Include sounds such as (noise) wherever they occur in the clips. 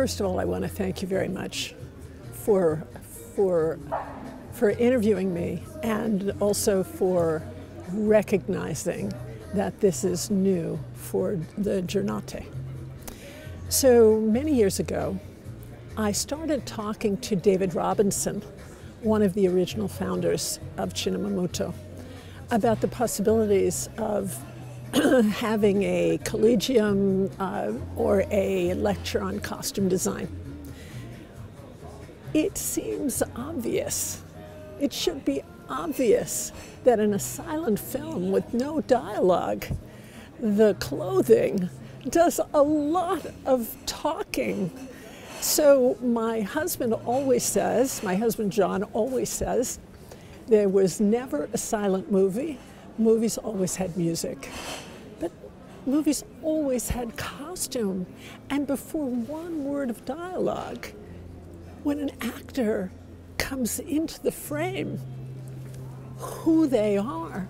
first of all, I want to thank you very much for, for, for interviewing me and also for recognizing that this is new for the Giornate. So many years ago, I started talking to David Robinson, one of the original founders of Cinema Muto, about the possibilities of (coughs) having a collegium uh, or a lecture on costume design. It seems obvious. It should be obvious that in a silent film with no dialogue, the clothing does a lot of talking. So my husband always says, my husband John always says, there was never a silent movie. Movies always had music. But movies always had costume. And before one word of dialogue, when an actor comes into the frame, who they are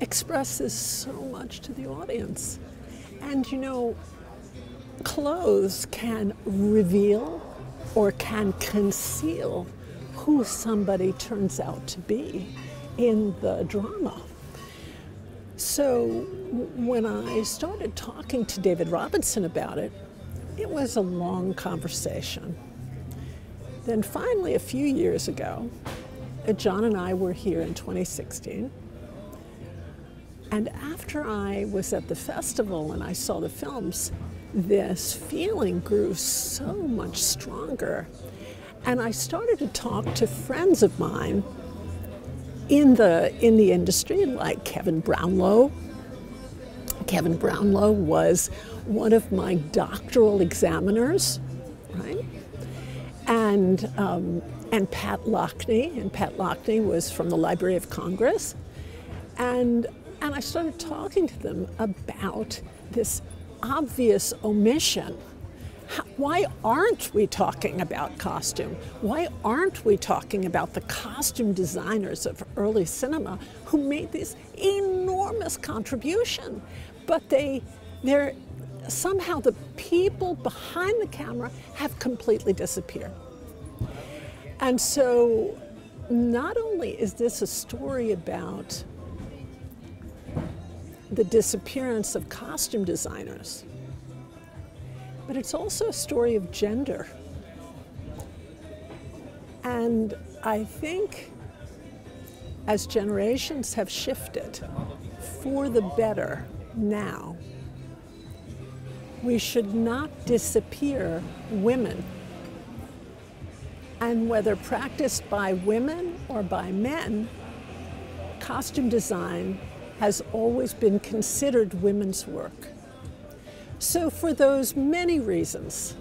expresses so much to the audience. And you know, clothes can reveal or can conceal who somebody turns out to be in the drama. So when I started talking to David Robinson about it, it was a long conversation. Then finally, a few years ago, uh, John and I were here in 2016. And after I was at the festival and I saw the films, this feeling grew so much stronger and I started to talk to friends of mine in the, in the industry, like Kevin Brownlow. Kevin Brownlow was one of my doctoral examiners, right? And, um, and Pat Loughney, and Pat Loughney was from the Library of Congress. And, and I started talking to them about this obvious omission why aren't we talking about costume? Why aren't we talking about the costume designers of early cinema who made this enormous contribution? But they, they're somehow the people behind the camera have completely disappeared. And so, not only is this a story about the disappearance of costume designers, but it's also a story of gender. And I think as generations have shifted for the better now, we should not disappear women. And whether practiced by women or by men, costume design has always been considered women's work. So, for those many reasons,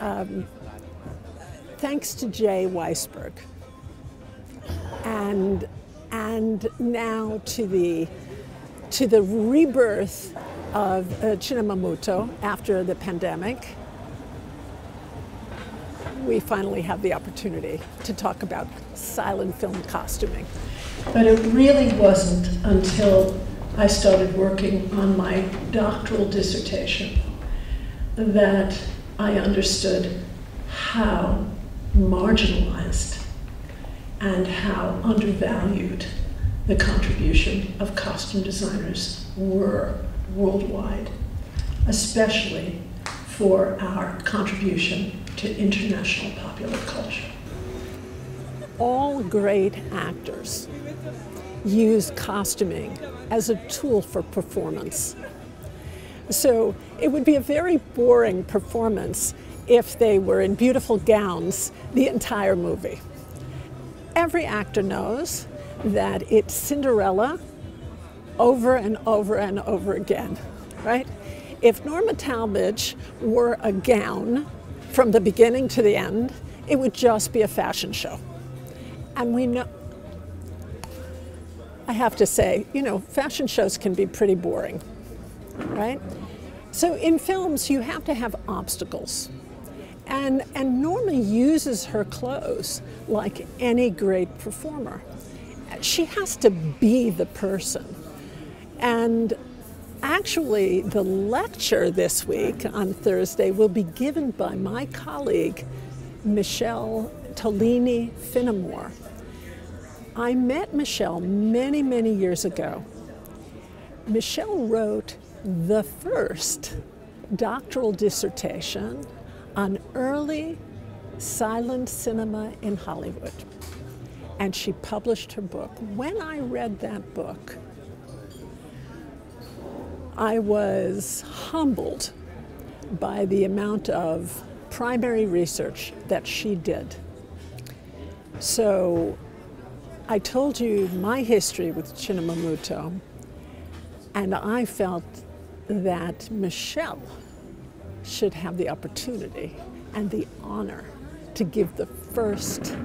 um, thanks to Jay Weissberg, and and now to the to the rebirth of uh, Cinema Muto after the pandemic, we finally have the opportunity to talk about silent film costuming. But it really wasn't until I started working on my doctoral dissertation that I understood how marginalized and how undervalued the contribution of costume designers were worldwide, especially for our contribution to international popular culture. All great actors use costuming as a tool for performance. So it would be a very boring performance if they were in beautiful gowns the entire movie. Every actor knows that it's Cinderella over and over and over again, right? If Norma Talmadge wore a gown from the beginning to the end, it would just be a fashion show. And we know, I have to say, you know, fashion shows can be pretty boring, right? So in films, you have to have obstacles. And, and Norma uses her clothes like any great performer. She has to be the person. And Actually, the lecture this week on Thursday will be given by my colleague, Michelle Tolini Finamore. I met Michelle many, many years ago. Michelle wrote the first doctoral dissertation on early silent cinema in Hollywood. And she published her book. When I read that book, I was humbled by the amount of primary research that she did. So I told you my history with Cinema Muto, and I felt that Michelle should have the opportunity and the honor to give the first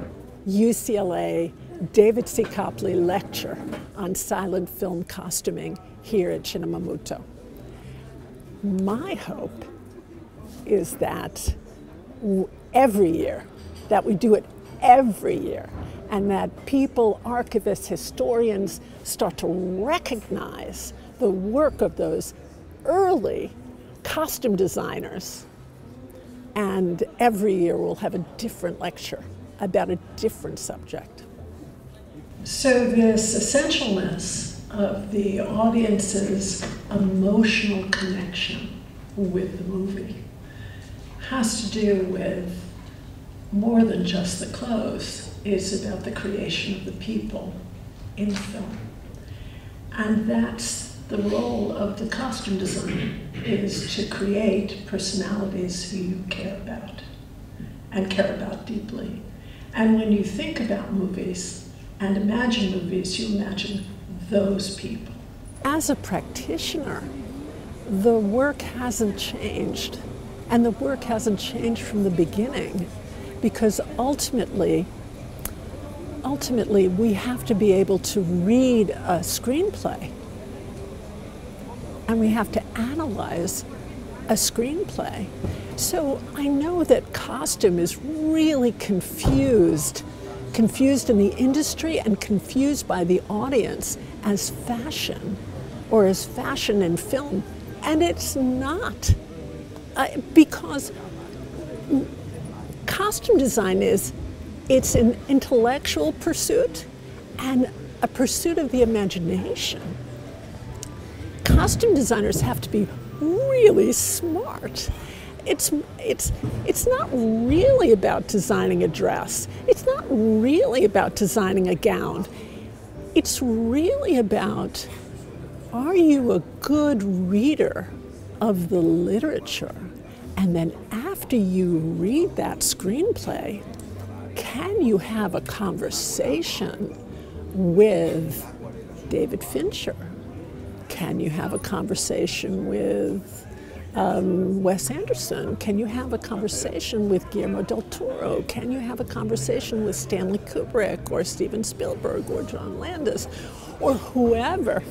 UCLA David C. Copley lecture on silent film costuming here at Cinema Muto. My hope is that every year, that we do it every year, and that people, archivists, historians start to recognize the work of those early costume designers. And every year we'll have a different lecture about a different subject. So, this essentialness of the audience's emotional connection with the movie has to do with more than just the clothes. It's about the creation of the people in film. And that's the role of the costume designer is to create personalities who you care about and care about deeply. And when you think about movies and imagine movies, you imagine those people. As a practitioner, the work hasn't changed. And the work hasn't changed from the beginning because ultimately, ultimately, we have to be able to read a screenplay and we have to analyze a screenplay. So I know that costume is really confused, confused in the industry and confused by the audience as fashion or as fashion in film. And it's not. Uh, because costume design is it's an intellectual pursuit and a pursuit of the imagination costume designers have to be really smart. It's, it's, it's not really about designing a dress. It's not really about designing a gown. It's really about are you a good reader of the literature? And then after you read that screenplay, can you have a conversation with David Fincher? Can you have a conversation with um, Wes Anderson? Can you have a conversation with Guillermo del Toro? Can you have a conversation with Stanley Kubrick or Steven Spielberg or John Landis or whoever?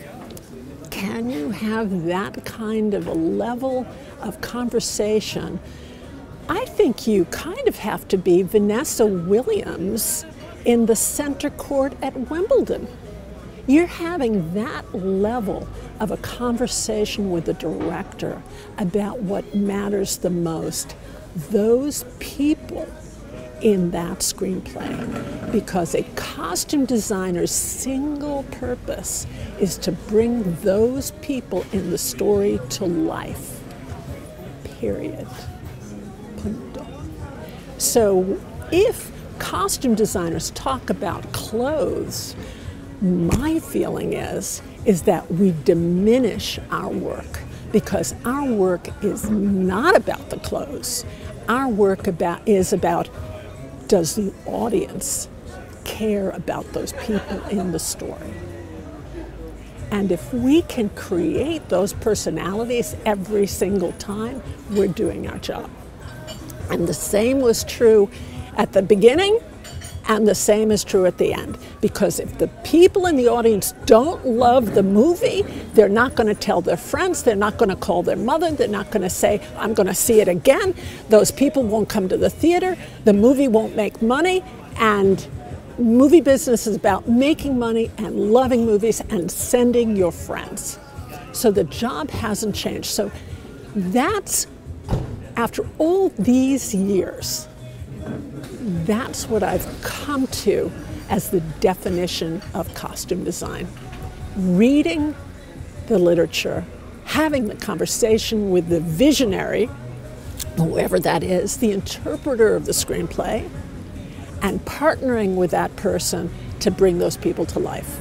Can you have that kind of a level of conversation? I think you kind of have to be Venus Williams in the center court at Wimbledon. You're having that level of a conversation with the director about what matters the most. Those people in that screenplay because a costume designer's single purpose is to bring those people in the story to life. Period. Punto. So if costume designers talk about clothes, my feeling is is that we diminish our work because our work is not about the clothes. Our work about is about does the audience care about those people in the story? And if we can create those personalities every single time, we're doing our job. And the same was true at the beginning and the same is true at the end. Because if the people in the audience don't love the movie, they're not going to tell their friends, they're not going to call their mother, they're not going to say, I'm going to see it again. Those people won't come to the theater, the movie won't make money, and movie business is about making money and loving movies and sending your friends. So the job hasn't changed. So that's, after all these years, that's what I've come to as the definition of costume design. Reading the literature, having the conversation with the visionary, whoever that is, the interpreter of the screenplay, and partnering with that person to bring those people to life.